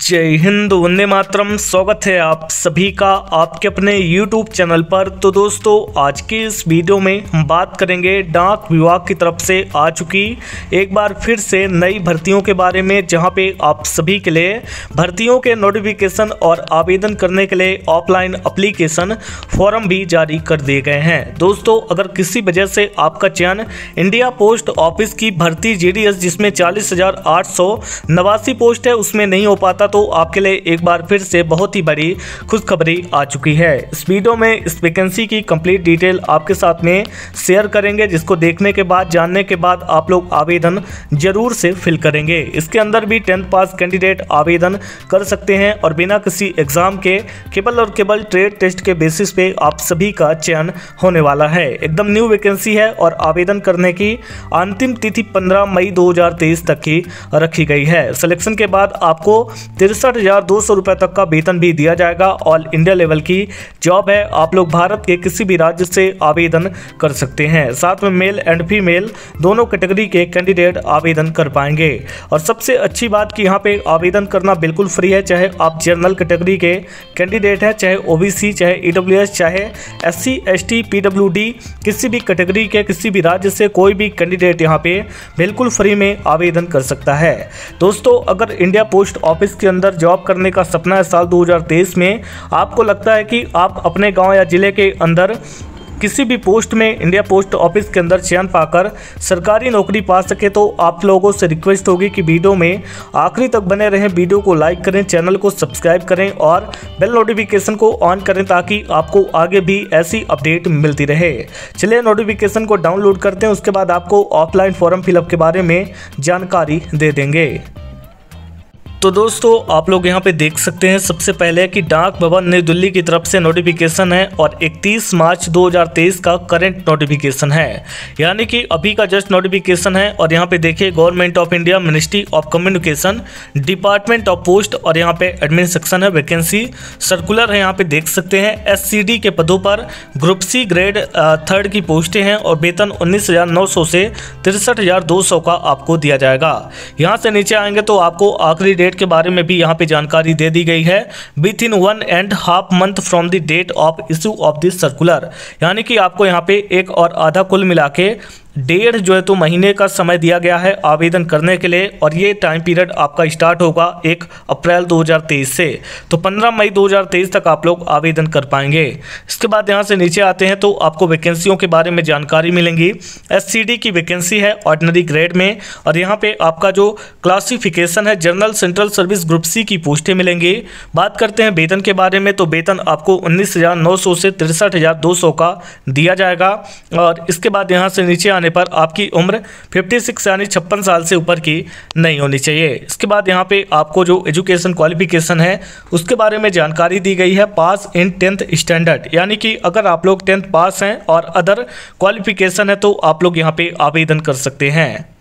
जय हिंद, वंदे मातरम, स्वागत है आप सभी का आपके अपने YouTube चैनल पर। तो दोस्तों, आज के इस वीडियो में हम बात करेंगे डाक विभाग की तरफ़ से आ चुकी एक बार फिर से नई भर्तियों के बारे में, जहाँ पे आप सभी के लिए भर्तियों के नोटिफिकेशन और आवेदन करने के लिए ऑफलाइन अप्लीकेशन फॉर्म भी जारी कर दिए गए हैं। दोस्तों, अगर किसी वजह से आपका चयन इंडिया पोस्ट ऑफ़िस की भर्ती जी जिसमें चालीस पोस्ट है, उसमें नहीं हो पाता तो आपके लिए एक बार फिर से बहुत ही बड़ी खुशखबरी आ चुकी है। इस वीडियो में इस वैकेंसी की कंप्लीट डिटेल आपके साथ में शेयर करेंगे, जिसको देखने के बाद, जानने के बाद आप लोग आवेदन ज़रूर से फिल करेंगे। इसके अंदर भी टेंथ पास कैंडिडेट आवेदन कर सकते हैं और बिना किसी एग्ज़ाम के केवल और केवल ट्रेड टेस्ट के बेसिस पे आप सभी का चयन होने वाला है। एकदम न्यू वैकेंसी है और आवेदन करने की अंतिम तिथि 15 मई 2023 तक की रखी गई है। सिलेक्शन के बाद आपको तिरसठ हज़ार दो सौ रुपए तक का वेतन भी दिया जाएगा। ऑल इंडिया लेवल की जॉब है। आप लोग भारत के किसी भी राज्य से आवेदन कर सकते हैं। साथ में मेल एंड फीमेल दोनों कैटेगरी के कैंडिडेट आवेदन कर पाएँगे। और सबसे अच्छी बात कि यहाँ पे आवेदन करना बिल्कुल फ्री है। चाहे आप जनरल कैटेगरी के कैंडिडेट हैं, चाहे ओबीसी चाहे ईडब्ल्यूएस चाहे एस सी एस टी किसी भी कैटेगरी के, किसी भी राज्य से कोई भी कैंडिडेट यहाँ पे बिल्कुल फ्री में आवेदन कर सकता है। दोस्तों, अगर इंडिया पोस्ट ऑफ़िस के अंदर जॉब करने का सपना है साल 2023 में। आपको लगता है कि आप अपने गाँव या ज़िले के अंदर किसी भी पोस्ट में, इंडिया पोस्ट ऑफ़िस के अंदर चयन पाकर सरकारी नौकरी पा सके तो आप लोगों से रिक्वेस्ट होगी कि वीडियो में आखिरी तक बने रहें। वीडियो को लाइक करें, चैनल को सब्सक्राइब करें और बेल नोटिफिकेशन को ऑन करें ताकि आपको आगे भी ऐसी अपडेट मिलती रहे। चलिए नोटिफिकेशन को डाउनलोड करते हैं, उसके बाद आपको ऑफलाइन फॉर्म फिलअप के बारे में जानकारी दे देंगे। तो दोस्तों, आप लोग यहाँ पे देख सकते हैं सबसे पहले कि डाक भवन नई दिल्ली की तरफ़ से नोटिफिकेशन है और 31 मार्च 2023 का करंट नोटिफिकेशन है। यानी कि अभी का जस्ट नोटिफिकेशन है और यहाँ पे देखिए government of India ministry of communication department of post और यहाँ पे एडमिन सेक्शन है वैकेंसी सर्कुलर है, यहाँ पे देख सकते हैं। एससीडी के पदों पर ग्रुप सी ग्रेड थर्ड की पोस्टें हैं और वेतन उन्नीस से तिरसठ का आपको दिया जाएगा। यहाँ से नीचे आएँगे तो आपको आखिरी डेट के बारे में भी यहाँ पे जानकारी दे दी गई है। Within one and half month from the date of issue of this circular यानी कि आपको यहाँ पे एक और आधा कुल मिला के डेढ़ जो है तो महीने का समय दिया गया है आवेदन करने के लिए और ये टाइम पीरियड आपका स्टार्ट होगा एक अप्रैल 2023 से। तो 15 मई 2023 तक आप लोग आवेदन कर पाएँगे। इसके बाद यहाँ से नीचे आते हैं तो आपको वैकेंसियों के बारे में जानकारी मिलेंगी। एससीडी की वैकेंसी है ऑर्डनरी ग्रेड में और यहाँ पर आपका जो क्लासिफिकेशन है general central service group C की पोस्टें मिलेंगी। बात करते हैं वेतन के बारे में तो वेतन आपको उन्नीस से तिरसठ का दिया जाएगा और इसके बाद यहाँ से नीचे आने पर आपकी उम्र 56 यानी छप्पन साल से ऊपर की नहीं होनी चाहिए। इसके बाद यहाँ पे आपको जो एजुकेशन क्वालिफिकेशन है, उसके बारे में जानकारी दी गई है। पास इन टेंथ स्टैंडर्ड यानी कि अगर आप लोग टेंथ पास हैं और अदर क्वालिफिकेशन है तो आप लोग यहाँ पे आवेदन कर सकते हैं।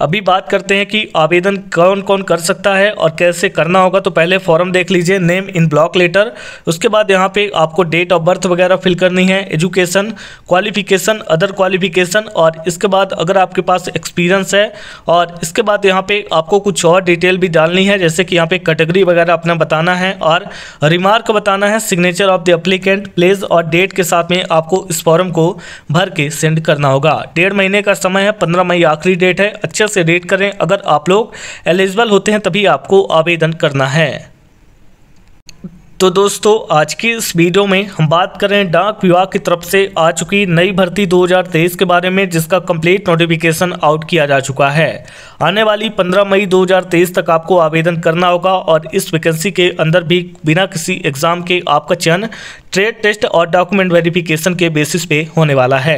अभी बात करते हैं कि आवेदन कौन कौन कर सकता है और कैसे करना होगा तो पहले फॉर्म देख लीजिए, नेम इन ब्लॉक लेटर। उसके बाद यहाँ पे आपको डेट ऑफ़ बर्थ वगैरह फिल करनी है, एजुकेशन, क्वालिफिकेशन, अदर क्वालिफिकेशन, और इसके बाद अगर आपके पास एक्सपीरियंस है, और इसके बाद यहाँ पे आपको कुछ और डिटेल भी डालनी है, जैसे कि यहाँ पे कैटेगरी वगैरह अपना बताना है, और रिमार्क बताना है, signature of the applicant, place और डेट के साथ में आपको इस फॉर्म को भर के सेंड करना होगा। डेढ़ महीने का समय है, पंद्रह मई आखिरी डेट है, अच्छे से रेट करें। अगर आप लोग एलिजिबल होते हैं, तभी आपको आवेदन करना है। तो दोस्तों, आज की इस वीडियो में हम बात करें डाक विभाग की तरफ़ से आ चुकी नई भर्ती 2023 के बारे में, जिसका कंप्लीट नोटिफिकेशन आउट किया जा चुका है। आने वाली 15 मई 2023 तक आपको आवेदन करना होगा और इस वैकेंसी के अंदर भी बिना किसी एग्ज़ाम के आपका चयन ट्रेड टेस्ट और डॉक्यूमेंट वेरिफिकेशन के बेसिस पे होने वाला है।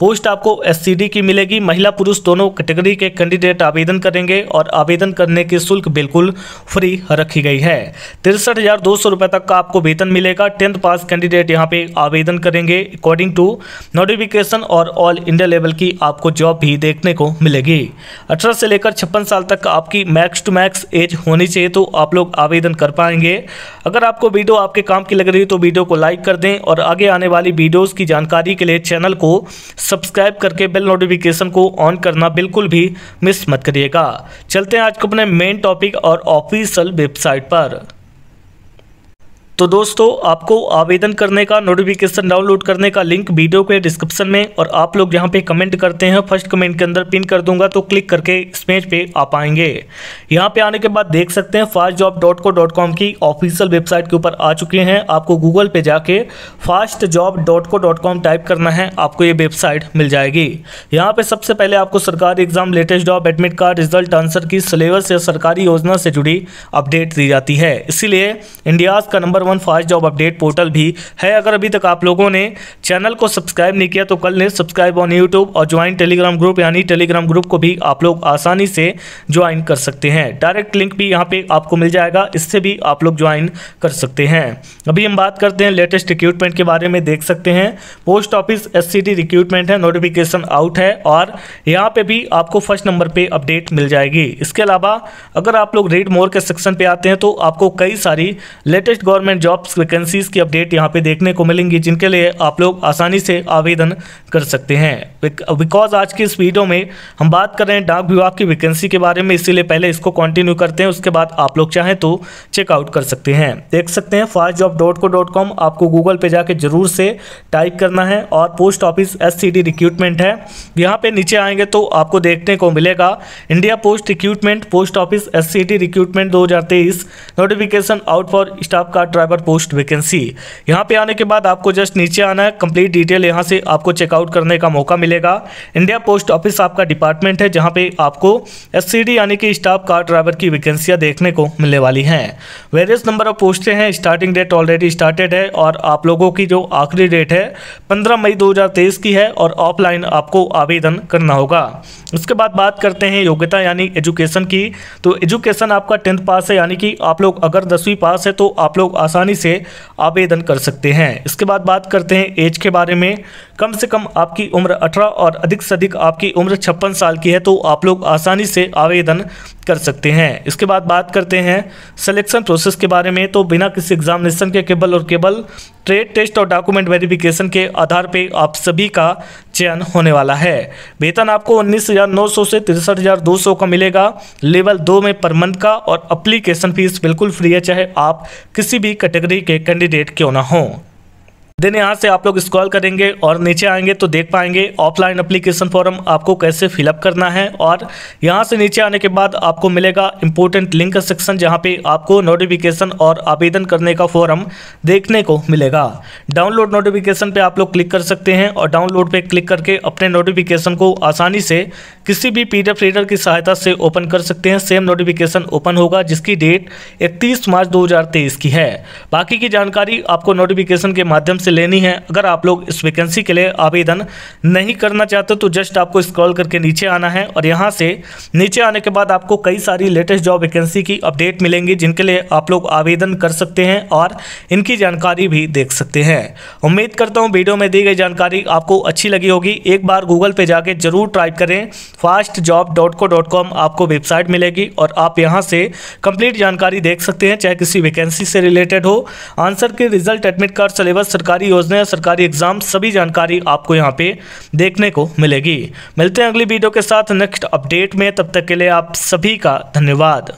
पोस्ट आपको एससीडी की मिलेगी। महिला पुरुष दोनों कैटेगरी के कैंडिडेट आवेदन करेंगे और आवेदन करने की शुल्क बिल्कुल फ्री रखी गई है। तिरसठ हज़ार दो सौ तक का आपको वेतन मिलेगा। टेंथ पास कैंडिडेट यहाँ पे आवेदन करेंगे। अकॉर्डिंग टू नोटिफिकेशन और ऑल इंडिया लेवल की आपको जॉब भी देखने को मिलेगी। अठारह से लेकर छप्पन साल तक आपकी मैक्स टू मैक्स एज होनी चाहिए तो आप लोग आवेदन कर पाएँगे। अगर आपको वीडियो आपके काम की लग रही है तो वीडियो को लाइक लाइक कर दें और आगे आने वाली वीडियोस की जानकारी के लिए चैनल को सब्सक्राइब करके बेल नोटिफिकेशन को ऑन करना बिल्कुल भी मिस मत करिएगा। चलते हैं आज को अपने मेन टॉपिक और ऑफिशियल वेबसाइट पर। तो दोस्तों, आपको आवेदन करने का नोटिफिकेशन डाउनलोड करने का लिंक वीडियो के डिस्क्रिप्शन में और आप लोग यहाँ पे कमेंट करते हैं। फ़र्स्ट कमेंट के अंदर पिन कर दूँगा तो क्लिक करके इस पेज पे आ पाएँगे यहाँ पे आने के बाद देख सकते हैं fast job dot co dot com की ऑफिशियल वेबसाइट के ऊपर आ चुके हैं। आपको गूगल पे जाके fast job dot co dot com type करना है, आपको ये वेबसाइट मिल जाएगी। यहाँ पे सबसे पहले आपको सरकारी exam latest job admit card result answer key syllabus या सरकारी योजना से जुड़ी अपडेट दी जाती है। इसीलिए इंडियाज का number one fast job update portal भी है। अगर अभी तक आप लोगों ने चैनल को सब्सक्राइब नहीं किया तो कल ने सब्सक्राइब ऑन यूट्यूब और ज्वाइन टेलीग्राम ग्रुप यानी टेलीग्राम ग्रुप को भी आप लोग आसानी से ज्वाइन कर सकते हैं। डायरेक्ट लिंक भी यहाँ पे आपको मिल जाएगा। इससे भी आप लोग ज्वाइन कर सकते हैं। अभी हम बात करते हैं लेटेस्ट रिक्रूटमेंट के बारे में। देख सकते हैं पोस्ट ऑफ़िस एस रिक्रूटमेंट है नोटिफिकेशन आउट है और यहाँ पे भी आपको फ़र्स्ट नंबर पे अपडेट मिल जाएगी। इसके अलावा अगर आप लोग रीड मोर के सेक्शन पे आते हैं तो आपको कई सारी लेटेस्ट गवर्नमेंट जॉब्स वैकेंसीज की अपडेट यहाँ पे देखने को मिलेंगी, जिनके लिए आप लोग आसानी से आवेदन कर सकते हैं। बिकॉज़ आज की इस वीडियो में हम बात कर रहे हैं डाक विभाग की वैकेंसी के बारे में, इसीलिए पहले इसको कंटिन्यू करते हैं, उसके बाद आप लोग चाहें तो चेकआउट कर सकते हैं। देख सकते हैं fast job dot co dot com आपको गूगल पे जाके ज़रूर से टाइप करना है, और post office S C D recruitment है। यहाँ पे नीचे आएँगे तो आपको देखने को मिलेगा India post recruitment post office S C D recruitment दो हज़ार तेईस। Notification out for staff car driver post vacancy यहाँ पे आने के बाद आपको जस्ट नीचे आना है कंप्लीट डिटेल यहाँ से आपको चेकआउट करने का मौका मिलेगा। इंडिया पोस्ट ऑफ़िस आपका डिपार्टमेंट है, जहाँ पे आपको एस यानी कि स्टाफ कार ड्राइवर की वैकेंसियाँ देखने को मिलने वाली हैं। वेरियस नंबर ऑफ़ पोस्टें हैं स्टार्टिंग डेट ऑलरेडी स्टार्टेड है, और आप लोगों की जो आखिरी डेट है, पंद्रह मई दो हज़ार तेईस की है, और ऑफलाइन आपको आवेदन करना होगा। उसके बाद बात करते हैं योग्यता यानी एजुकेशन की। तो एजुकेशन आपका टेंथ पास है, यानी कि आप लोग अगर दसवीं पास है तो आप लोग आसानी से आवेदन कर सकते हैं। इसके बाद बात करते हैं एज के बारे में। कम से कम आपकी उम्र 18 और अधिक से अधिक आपकी उम्र छप्पन साल की है तो आप लोग आसानी से आवेदन कर सकते हैं। इसके बाद बात करते हैं सिलेक्शन प्रोसेस के बारे में। तो बिना किसी एग्जामिनेशन के केवल और केवल ट्रेड टेस्ट और डॉक्यूमेंट वेरिफिकेशन के आधार पर आप सभी का चयन होने वाला है। वेतन आपको उन्नीस हज़ार नौ सौ से तिरसठ हज़ार दो सौ का मिलेगा। लेवल दो में पर मंथ का और अप्लीकेशन फ़ीस बिल्कुल फ्री है, चाहे आप किसी भी कैटेगरी के कैंडिडेट क्यों ना हों। देन यहाँ से आप लोग स्क्रॉल करेंगे और नीचे आएँगे तो देख पाएँगे। ऑफलाइन अप्लीकेशन फॉर्म आपको कैसे फिलअप करना है और यहाँ से नीचे आने के बाद आपको मिलेगा इंपोर्टेंट लिंक सेक्शन जहाँ पे आपको नोटिफिकेशन और आवेदन करने का फॉर्म देखने को मिलेगा। डाउनलोड नोटिफिकेशन पे आप लोग क्लिक कर सकते हैं और डाउनलोड पे क्लिक करके अपने नोटिफिकेशन को आसानी से किसी भी पीडीएफ रीडर की सहायता से ओपन कर सकते हैं। सेम नोटिफिकेशन ओपन होगा जिसकी डेट इकतीस मार्च दो हज़ार तेईस की है। बाकी की जानकारी आपको नोटिफिकेशन के माध्यम से लेनी है। अगर आप लोग इस वैकेंसी के लिए आवेदन नहीं करना चाहते तो जस्ट आपको स्क्रॉल करके नीचे आना है और यहाँ से नीचे आने के बाद आपको कई सारी लेटेस्ट जॉब वैकेंसी की अपडेट मिलेंगी, जिनके लिए आप लोग आवेदन कर सकते हैं और इनकी जानकारी भी देख सकते हैं। उम्मीद करता हूँ वीडियो में दी गई जानकारी आपको अच्छी लगी होगी। एक बार गूगल पर जाके ज़रूर ट्राई करें। फास्ट आपको वेबसाइट मिलेगी और आप यहाँ से कंप्लीट जानकारी देख सकते हैं, चाहे किसी वैकेंसी से रिलेटेड हो। आंसर के रिज़ल्ट एडमिट कार्ड सिलेबस सरकारी योजना सरकारी एग्ज़ाम, सभी जानकारी आपको यहाँ पे देखने को मिलेगी। मिलते हैं अगली वीडियो के साथ। नेक्स्ट अपडेट में, तब तक के लिए आप सभी का धन्यवाद।